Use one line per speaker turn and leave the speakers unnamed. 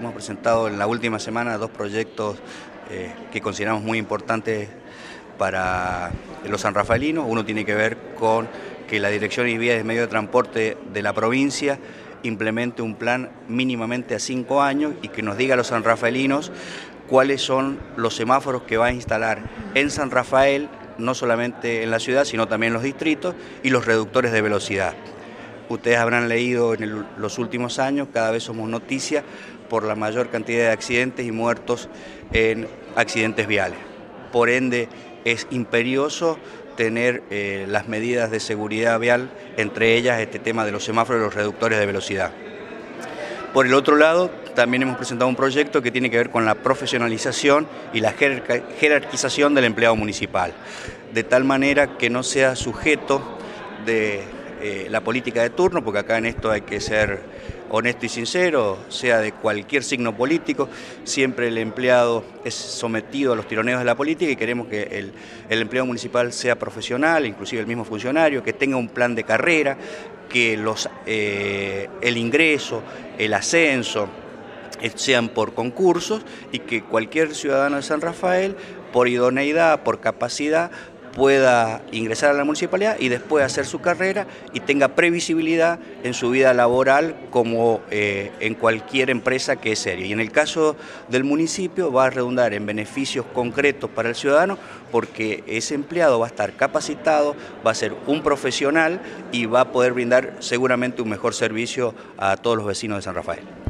Hemos presentado en la última semana dos proyectos eh, que consideramos muy importantes para los sanrafaelinos. Uno tiene que ver con que la Dirección de Vías de Medio de Transporte de la provincia implemente un plan mínimamente a cinco años y que nos diga a los sanrafaelinos cuáles son los semáforos que va a instalar en San Rafael, no solamente en la ciudad, sino también en los distritos, y los reductores de velocidad. Ustedes habrán leído en los últimos años, cada vez somos noticia por la mayor cantidad de accidentes y muertos en accidentes viales. Por ende, es imperioso tener eh, las medidas de seguridad vial, entre ellas este tema de los semáforos y los reductores de velocidad. Por el otro lado, también hemos presentado un proyecto que tiene que ver con la profesionalización y la jerarquización del empleado municipal, de tal manera que no sea sujeto de eh, la política de turno, porque acá en esto hay que ser honesto y sincero, sea de cualquier signo político, siempre el empleado es sometido a los tironeos de la política y queremos que el, el empleado municipal sea profesional, inclusive el mismo funcionario, que tenga un plan de carrera, que los, eh, el ingreso, el ascenso, sean por concursos y que cualquier ciudadano de San Rafael, por idoneidad, por capacidad, pueda ingresar a la municipalidad y después hacer su carrera y tenga previsibilidad en su vida laboral como eh, en cualquier empresa que es seria. Y en el caso del municipio va a redundar en beneficios concretos para el ciudadano porque ese empleado va a estar capacitado, va a ser un profesional y va a poder brindar seguramente un mejor servicio a todos los vecinos de San Rafael.